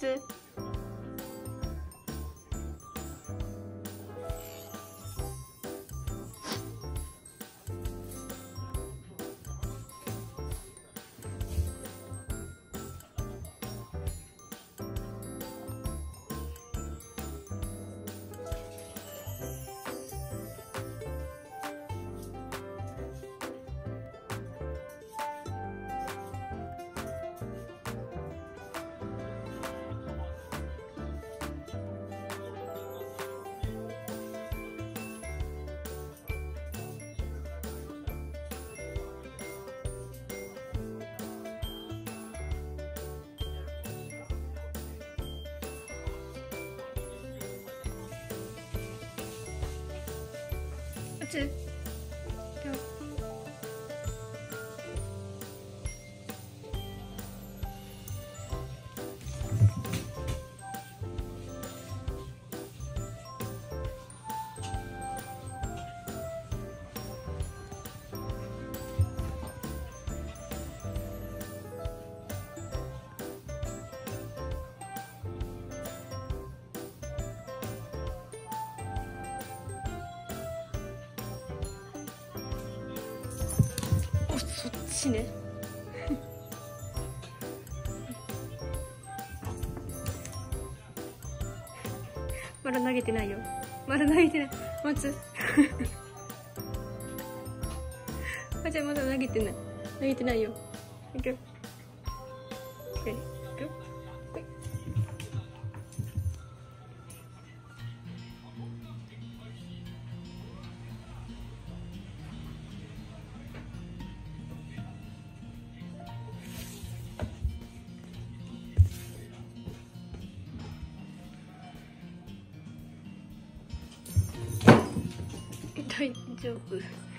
つ打つおそっちね。まだ投げてないよ。まだ投げてない。待つ。あじゃあまだ投げてない。投げてないよ。いく。よいく。よ大丈夫。